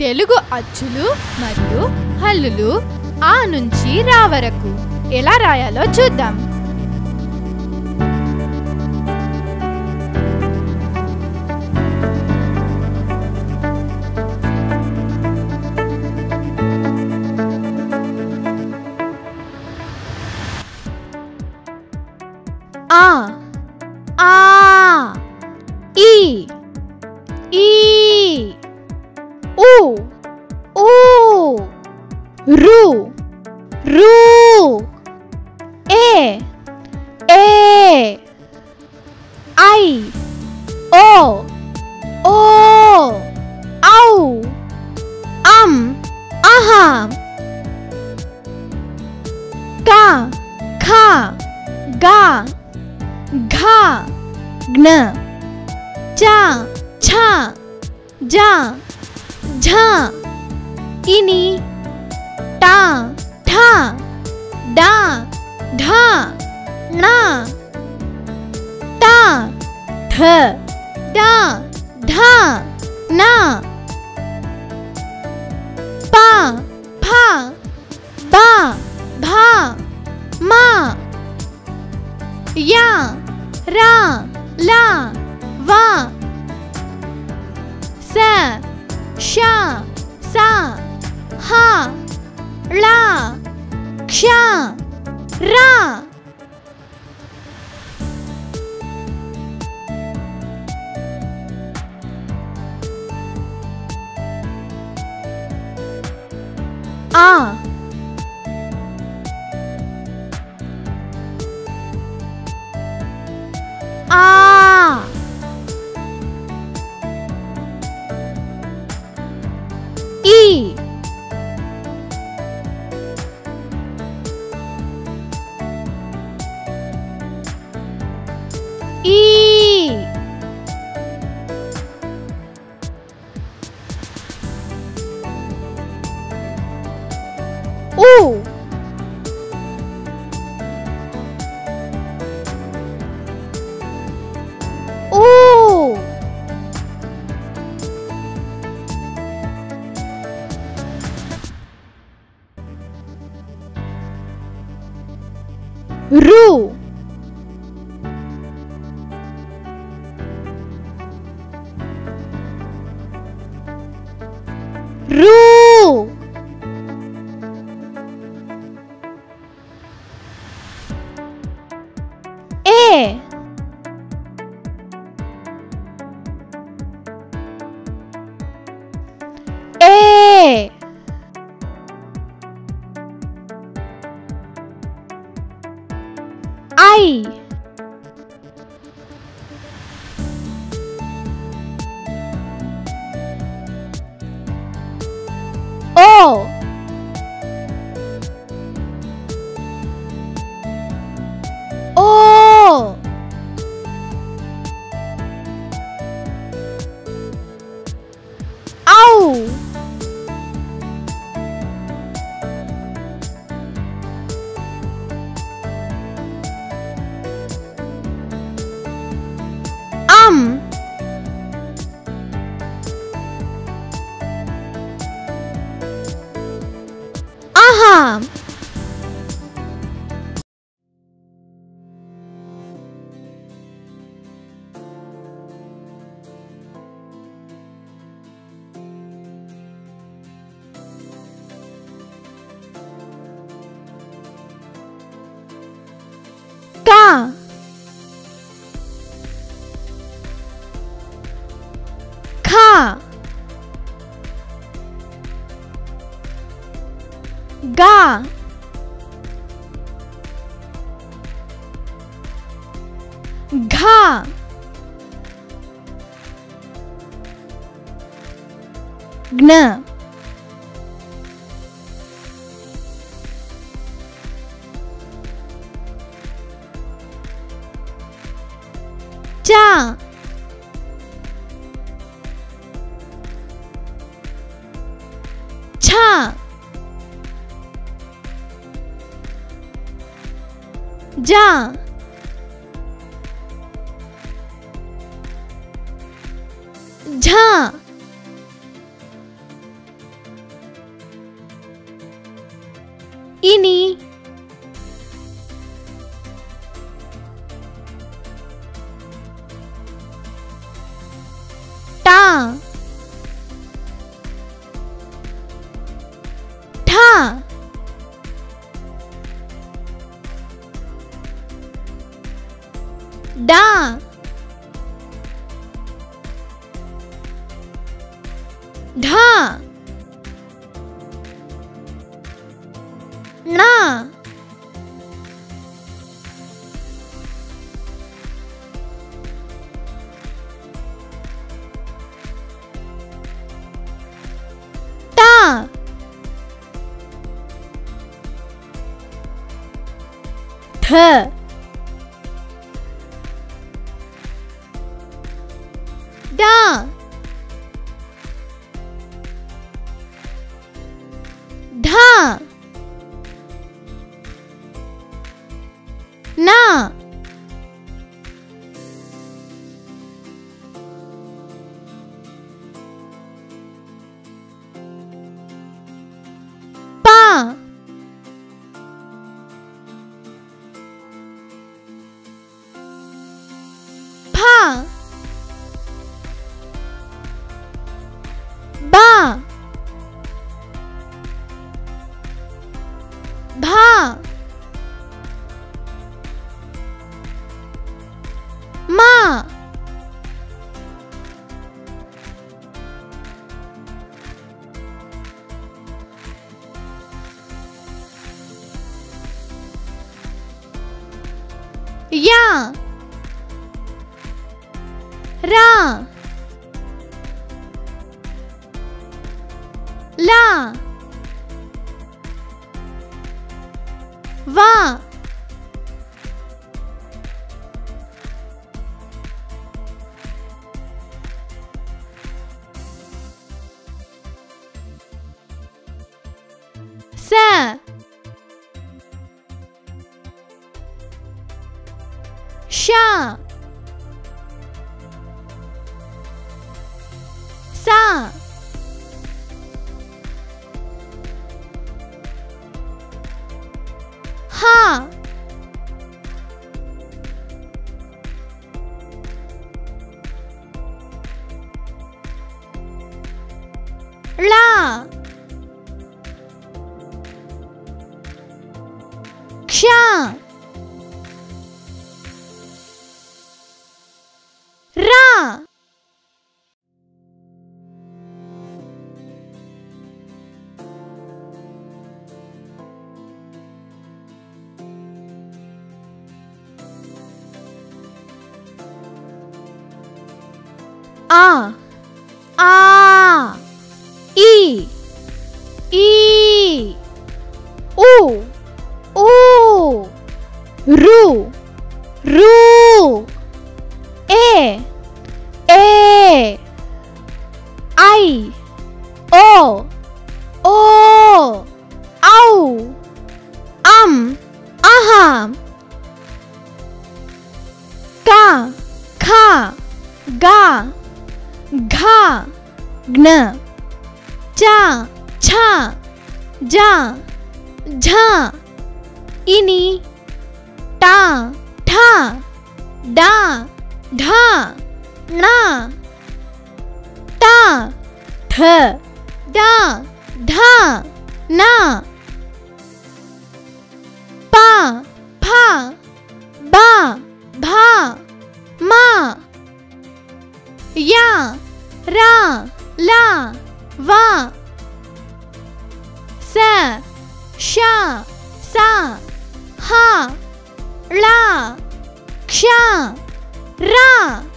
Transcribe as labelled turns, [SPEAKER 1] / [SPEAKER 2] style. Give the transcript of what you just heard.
[SPEAKER 1] తెలుగు అచ్చులు మరియు హల్లులు ఆ నుంచి రా వరకు. ఎలా రాయాలో చూద్దాం. ఆ ఆ ఈ ఈ. Roo, oo, roo, roo. A, a, I, o, o, ow, aha. Ka, kha, ga, gha, gna. Cha, cha, ja. Jha इनी टा ठा डा ढा णा टा ठ डा ढा ना पा फा बा भा मा या रा ला वा स sha, sa, ha, la, ksha, ra. Ah. Roo Roo ไอ गा। घा। ग्न चा। जा झा ढा। ना। टा थ 바, 바, 바, 마, 야. シャーン！ラ！ 하. a a e e o o ru ज्ञ चा, छा, जा, झा, इनी, टा, ठा, डा, ढा ना टा ठ डा ढा ना। Sha Ra